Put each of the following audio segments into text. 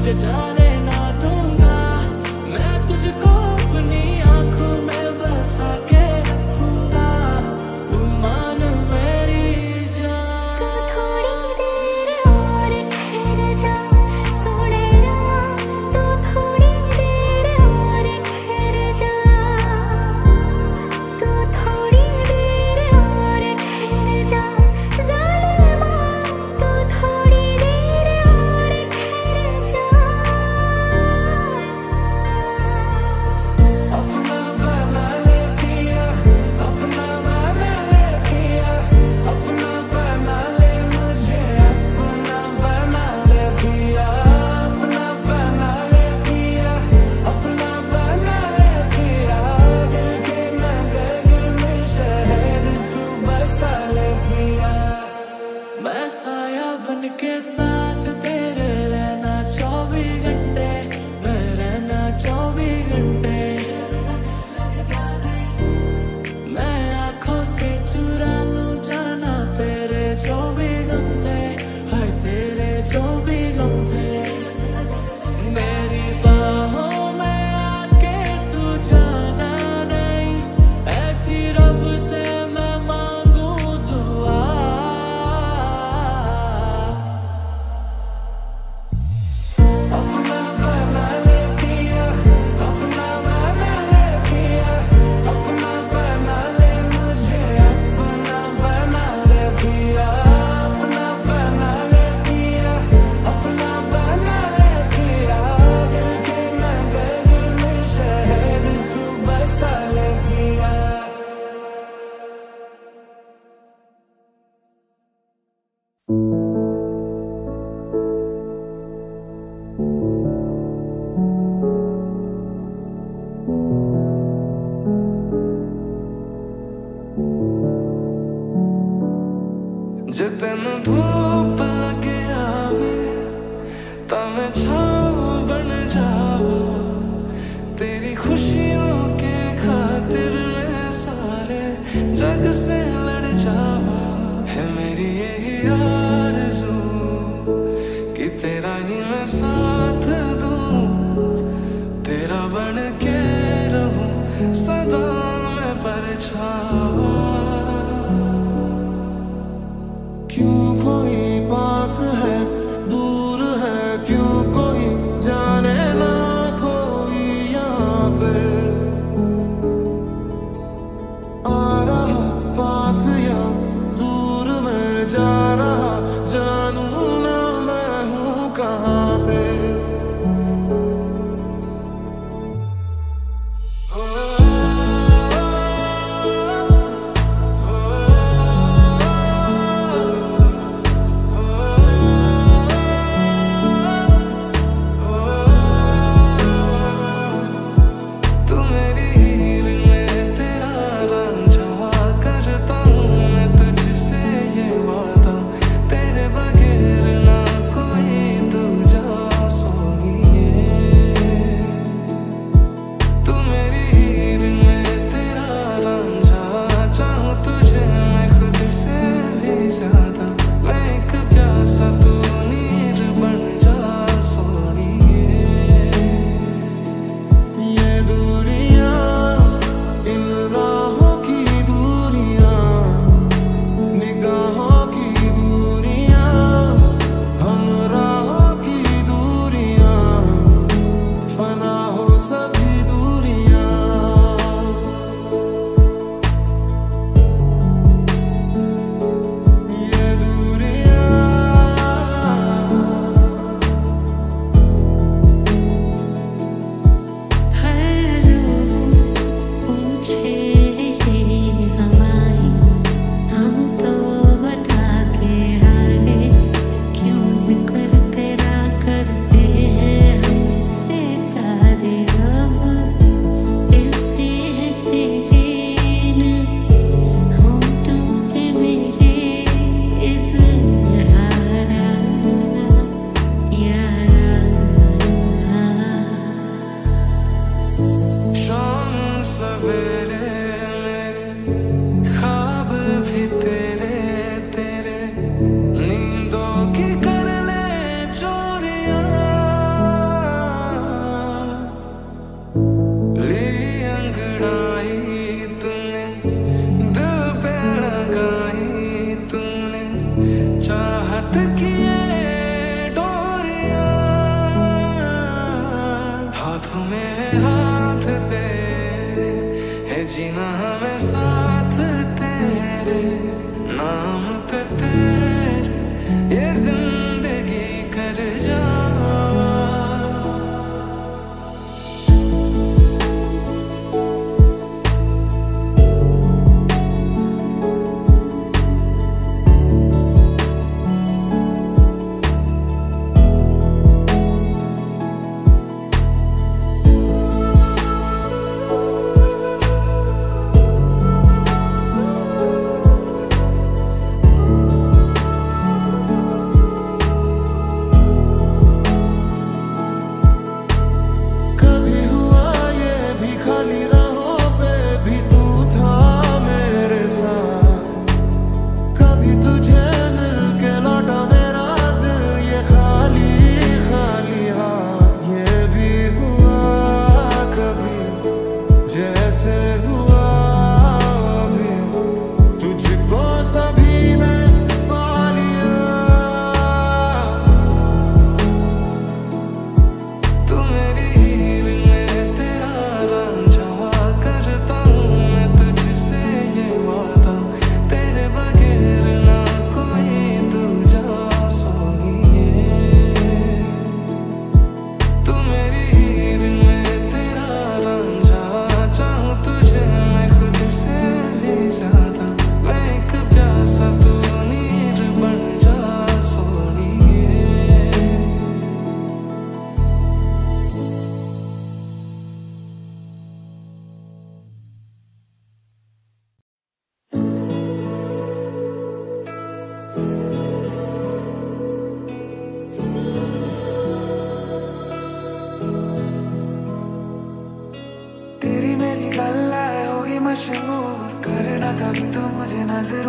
मैं तुझे your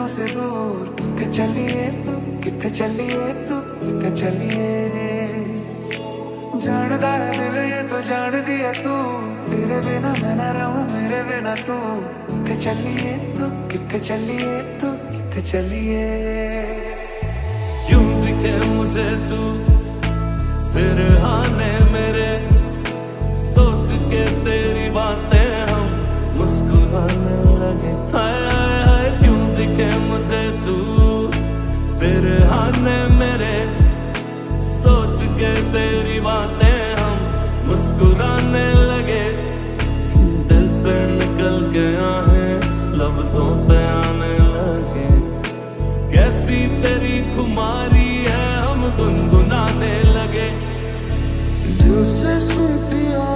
नज़रों से दूर कितने चलिए तू कितने चलिए तू कितने चलिए जानदा है दिल ये तो जान दिया तू तेरे बिना मैं ना रहूँ मेरे बिना तू कितने चलिए तू कितने चलिए तू कितने चलिए क्यों दिखे मुझे तू सिरहाने मेरे मुस्कुराने लगे, दिल से निकल गया है लफ्जों पे आने लगे। कैसी तेरी खुमारी है, हम गुनगुनाने लगे। दिल से सुन पिया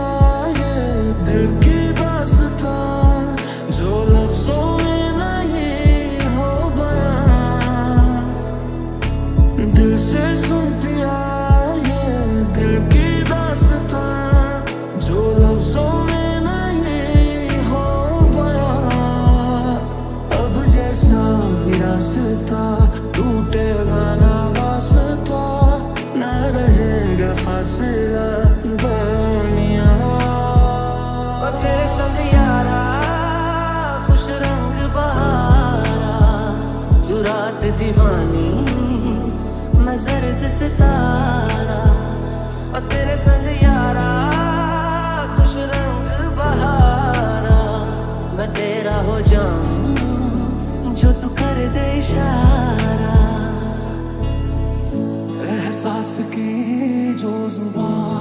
सितारा और तेरे संग यारा खुश रंग बहारा। मैं तेरा हो जाऊँ जो तू कर दे इशारा। एहसास की जो ज़ुबान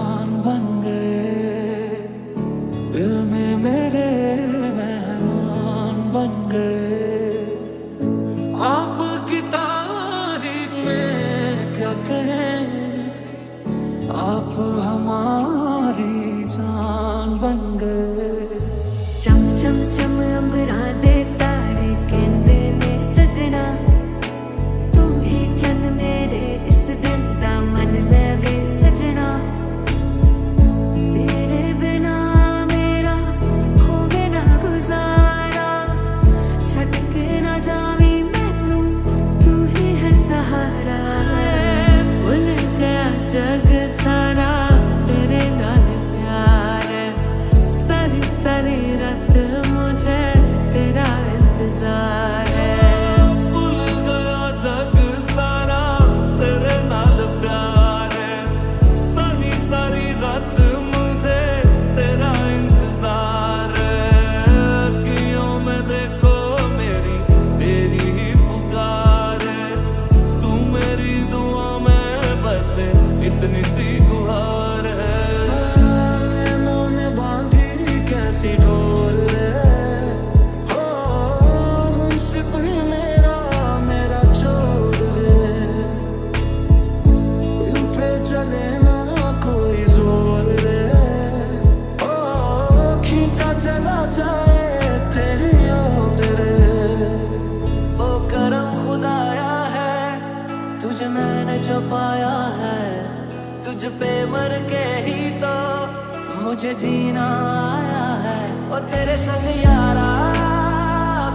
जो पाया है, तुझ पे मर के ही तो मुझे जीना आया है। ओ तेरे संग यारा,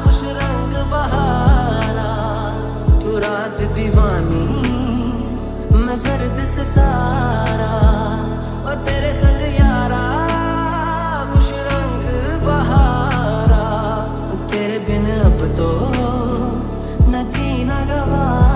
खुश रंग बहारा। तू रात दीवानी, मैं जर्द सितारा। ओ तेरे संग यारा, खुश रंग बहारा। तेरे बिन अब तो न जीना गवारा।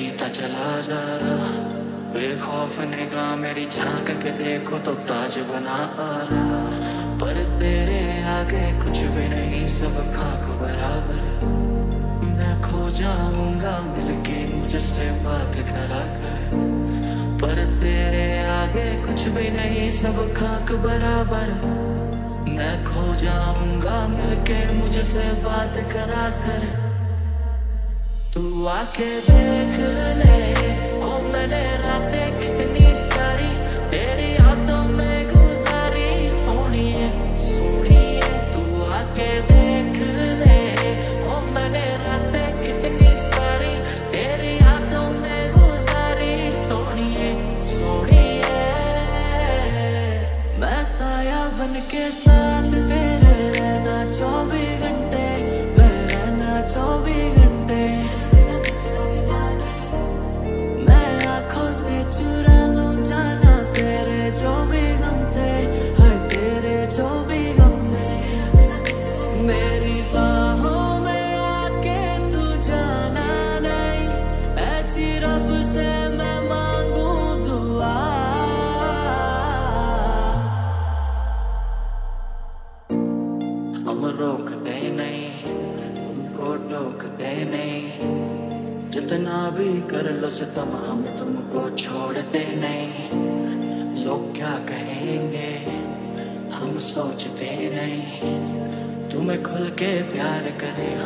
जीता चला जा रहा। बेखौफ निगाह मेरी झाँक के देखो तो ताज बना आ रहा। पर तेरे आगे कुछ भी नहीं, सब खाक बराबर। मैं खो जाऊँगा, मिलके मुझसे बात करा कर। पर तेरे आगे कुछ भी नहीं, सब खाक बराबर। मैं खो जाऊँगा, मिलके मुझसे बात करा कर। तू आके देख ले ओ मैंने रातें Macarena.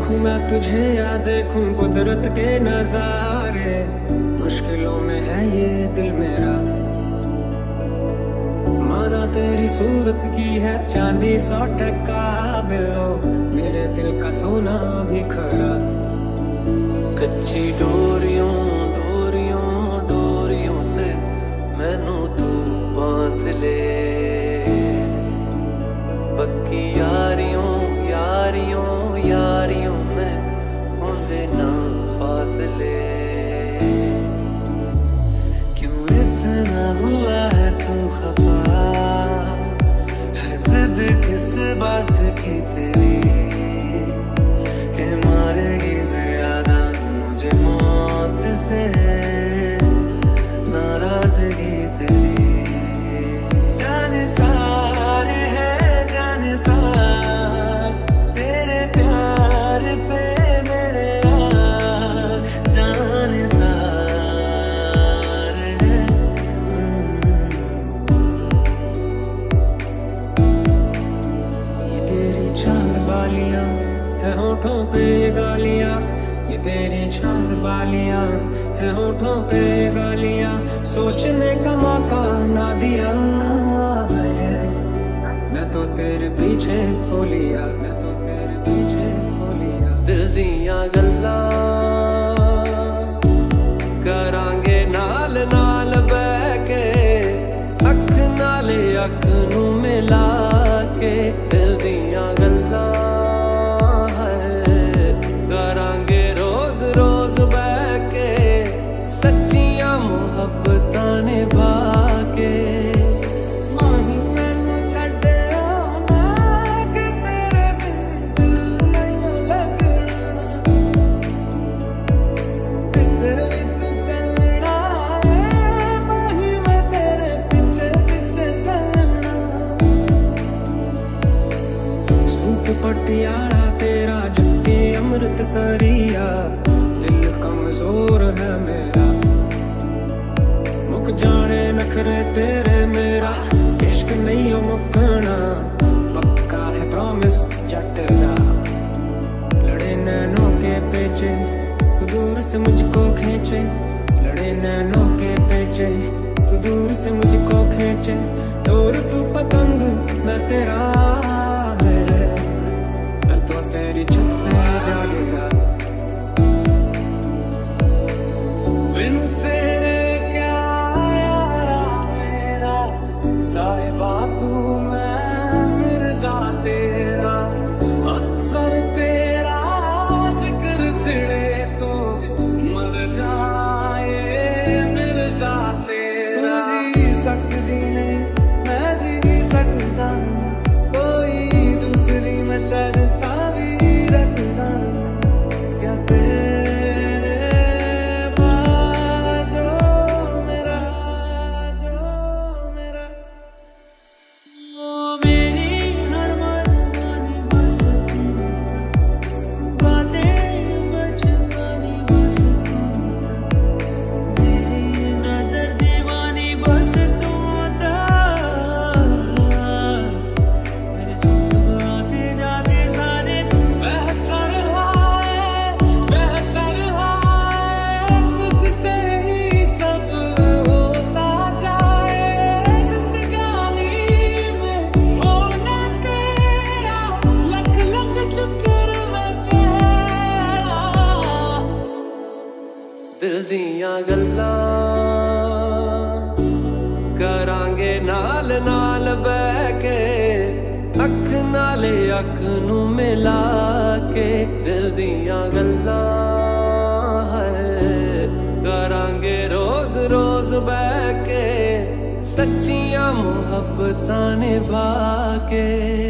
देखूँ मैं तुझे, या देखूँ कुदरत के नजारे। मुश्किलों में है ये दिल मेरा। माना तेरी सूरत की है चांदी सौ टका बिलो। मेरे दिल का सोना भी खरा। कच्ची डोरियों डोरियों डोरियों से फासले। क्यों इतना हुआ है तू खफा? है जिद किस बात की तेरी? के मारेगी ज़्यादा मुझे मौत से वालियाँ है उठो पे गालियाँ, सोचने का मौका ना दिया। मैं तो तेरे पीछे खोलिया पटियाला तेरा जट्टी अमृत सरिया दिल कमज़ोर है मेरा। मुक जाने नखरे तेरे मेरा। इश्क नहीं हो मुकना। पक्का है प्रॉमिस चटना लड़े नैनों के पेचे, तू दूर से मुझको खींचे। लड़े नैनों के पेचे, तू दूर से मुझको खींचे। और तू पतंग, मैं तेरा। तेरी ਅੱਖ ਨੂੰ ਮਿਲਾ ਕੇ ਦਿਲ ਦੀਆਂ ਗੱਲਾਂ ਹੈ। ਕਰਾਂਗੇ ਰੋਜ਼ ਰੋਜ਼ ਬਹਿ ਕੇ, ਸੱਚੀਆਂ ਮੁਹੱਬਤਾਂ ਨਿਭਾ ਕੇ।